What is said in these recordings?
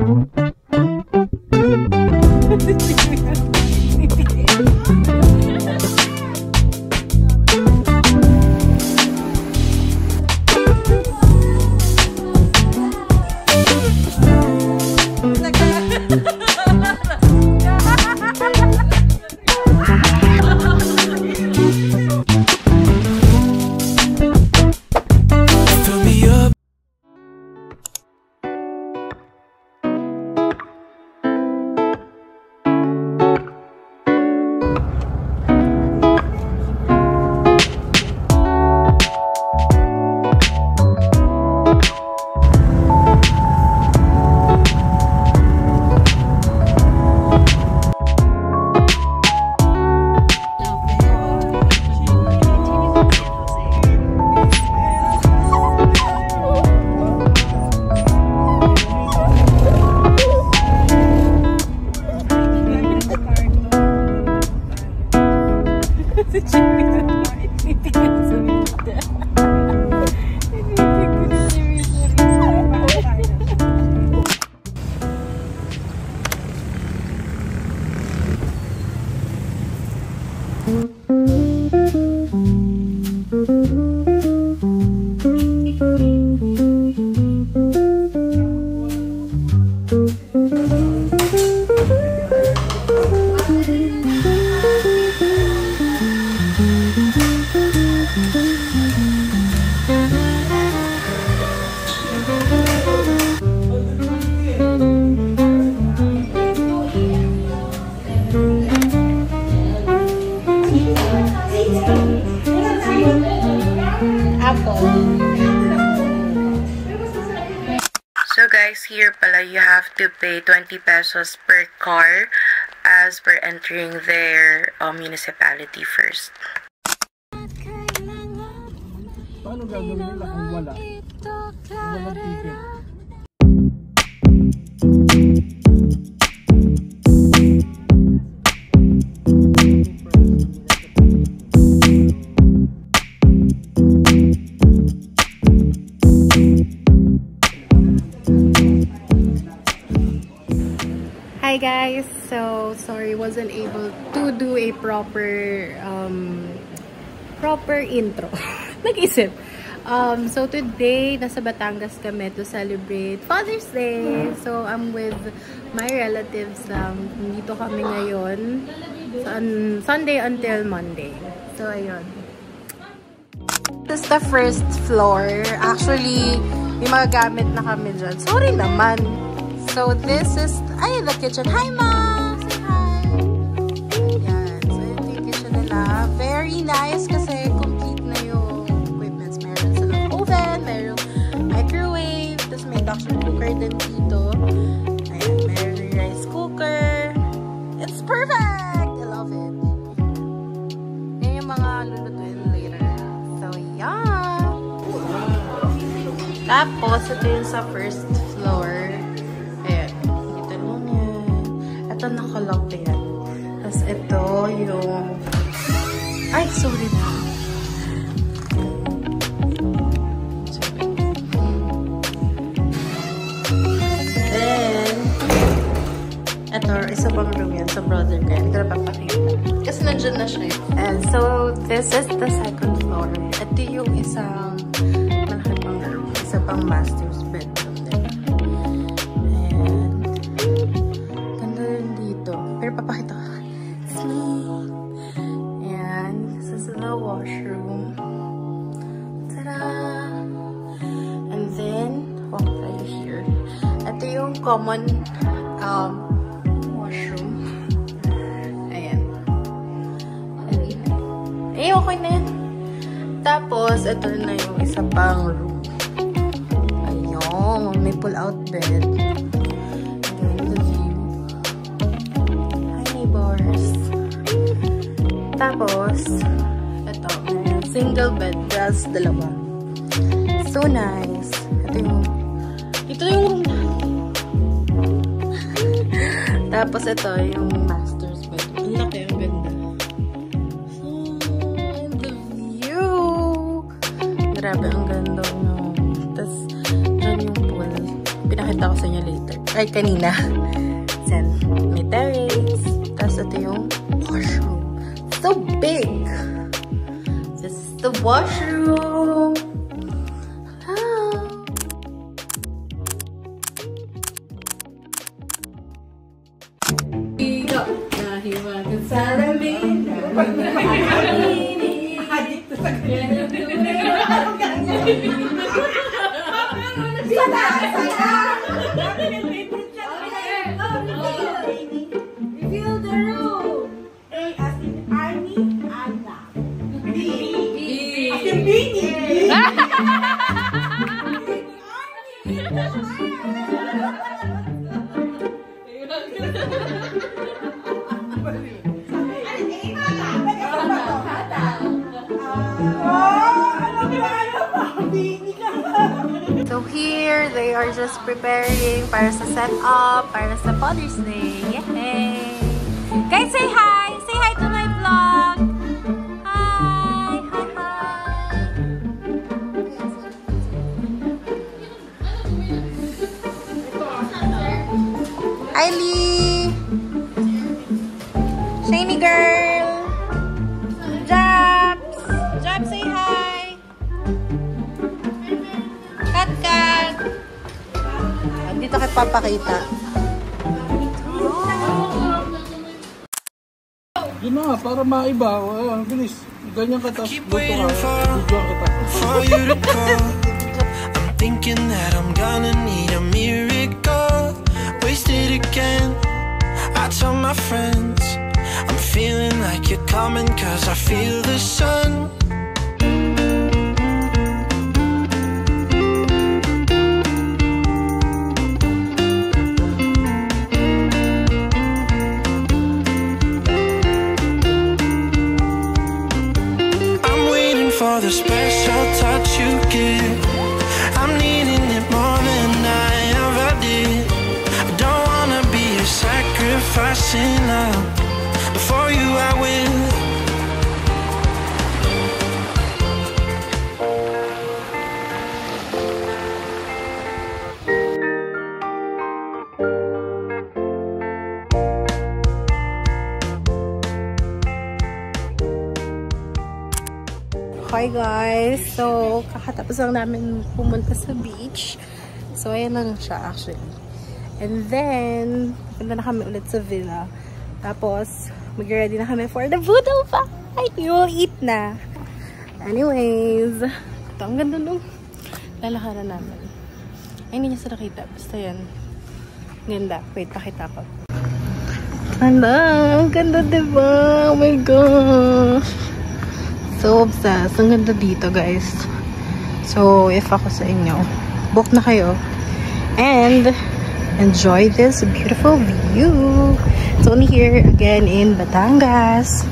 So guys, here pala you have to pay 20 pesos per car as per entering their uh, municipality first. Paano gagawin nila kung wala? Walang ticket. Hi guys! So, sorry, wasn't able to do a proper, um, proper intro. Nag-isip. Um, so today, nasa Batangas kami to celebrate Father's Day. So, I'm with my relatives. Um, dito kami ngayon. Sun Sunday until Monday. So, ayun. This is the first floor. Actually, may mga gamit na kami dyan. Sorry naman. So, this is, ay, the kitchen. Hi, Ma! Say hi! Yan. So, yung kitchen nila. Very nice kasi complete na yung equipments. Meron silang oven, meron microwave, tapos may induction cooker din dito. Ayan, meron yung rice cooker. It's perfect! I love it. Yan yung mga lulutuin later. So, yeah! Tapos, ito yung sa first Ito nakalock yan. Tapos ito yung... Ay, sorry na. Then, ito, isa pang room yan sa brother ko. Hindi ko na papakita. Kasi nandyan na siya. And so, this is the second floor. Ito yung isang malaki pang room. Isa pang master's common um, washroom. Ayan. Eh, okay na yan. Tapos, ito na yung isa pang room. Ayun. May pull-out bed. Hi, neighbors. Tapos, ito. Single bed. Plus, dalawa. So nice. Ito yung ito yung room Tapos ito yung master's bedroom. Ang laki, ang ganda. So, and the view. Grabe, ang ganda no. Tapos, dyan yung pool. Pinakita ko sa inyo later. Ay, kanina. Then, may terrace. Tapos ito yung washroom. So big! This is the washroom! Here, they are just preparing para sa setup, para sa Father's Day. Yay! Guys, say hi! Say hi to my vlog! Hi! Hi, hi! Kylie! Shiny girl! Dito kay papakita. Yun na para maiba. Ang bilis. Ganyan ka, tapos luto ka. to call. I'm thinking that I'm gonna need a miracle. Wasted again. I tell my friends I'm feeling like you're coming cause I feel the sun. Hi guys! So, kakatapos lang namin pumunta sa beach. So, ayan lang siya actually. And then, punta na kami ulit sa villa. Tapos, mag-ready na kami for the voodoo fight! We will eat na! Anyways, ito ang ganda nung lalakaran namin. Ay, hindi niya sa nakita. Basta yan. Ganda. Wait, pakita ko. Ganda! Ang ganda diba? Oh my gosh! So obsessed. Ang ganda dito, guys. So, if ako sa inyo, book na kayo. And, enjoy this beautiful view. It's only here again in Batangas.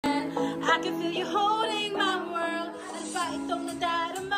I can feel you holding my world. Ano ba itong nadarama?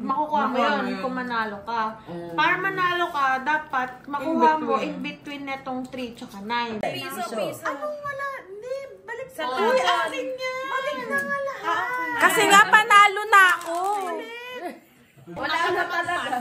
Makukuha mo yun kung manalo ka. Para manalo ka, dapat makuha mo in between netong 3 tsaka 9. Piso, piso. Anong wala? Hindi, balik sa Uy, akin nga. Balik na nga lahat. Kasi nga panalo na ako. Wala na talaga.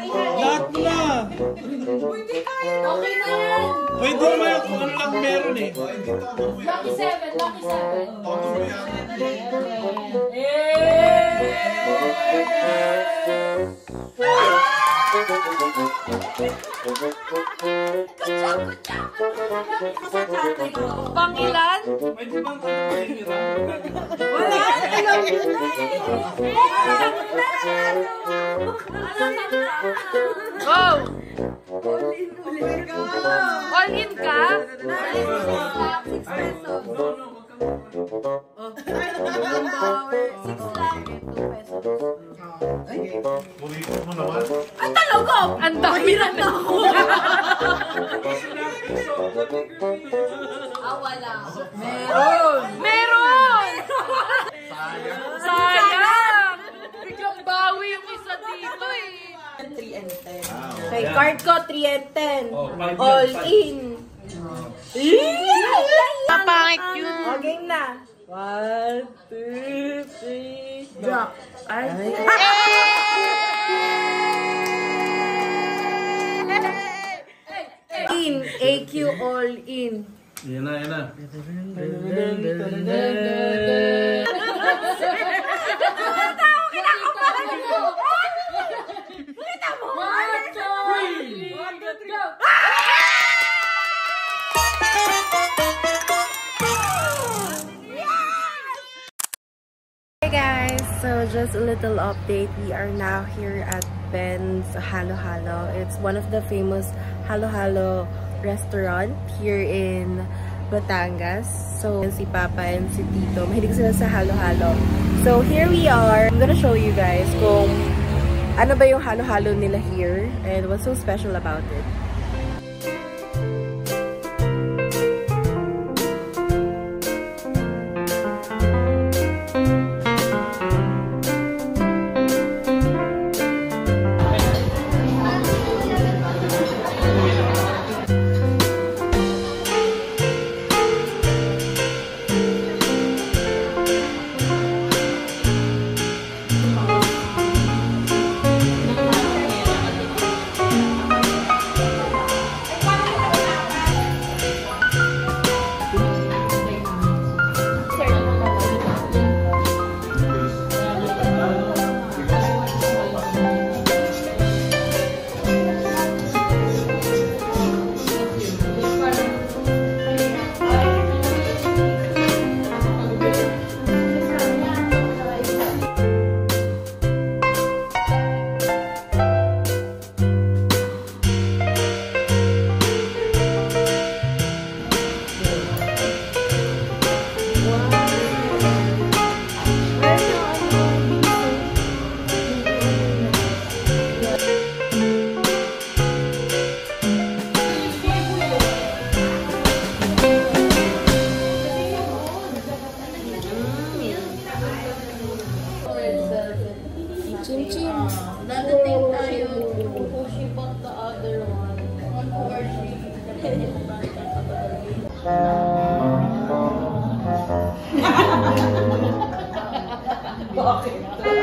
Lahat na! Okay na yan. Pwede naman kung ano lang meron eh. Lucky 7, lucky 7. Pangilan? Pwede bang kami mahihirap? Go! All in ka? Ang dami na ako. Meron! Meron! Sayang! Biglang bawi yung isa dito eh. Okay, card ko 3 and 10. All in. Papangit yun. O, game na. 1, 2, 3, drop. Ay, In, AQ all in. Yan na, yan na. Hey just a little update. We are now here at Ben's Halo Halo. It's one of the famous Halo Halo restaurant here in Batangas. So si Papa and si Tito, mahilig sila sa Halo Halo. So here we are. I'm gonna show you guys kung ano ba yung Halo Halo nila here and what's so special about it. teaching. Uh, nadating tayo who she bought the other one. One where she Bakit?